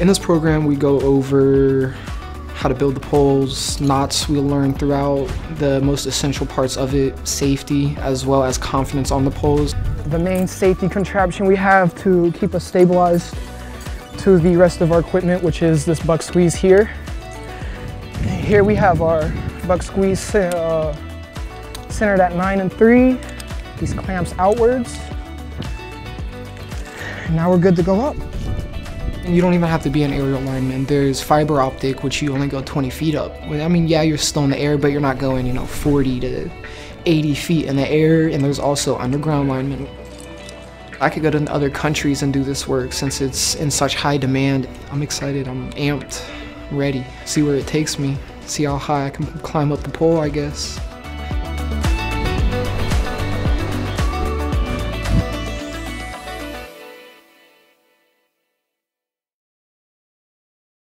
In this program, we go over how to build the poles, knots we'll learn throughout, the most essential parts of it, safety, as well as confidence on the poles. The main safety contraption we have to keep us stabilized to the rest of our equipment, which is this BuckSqueeze here. Here we have our BuckSqueeze uh, centered at nine and three. These clamps outwards. now we're good to go up. You don't even have to be an aerial lineman. There's fiber optic, which you only go 20 feet up. I mean, yeah, you're still in the air, but you're not going, you know, 40 to 80 feet in the air. And there's also underground linemen. I could go to other countries and do this work since it's in such high demand. I'm excited, I'm amped, ready. See where it takes me, see how high I can climb up the pole, I guess.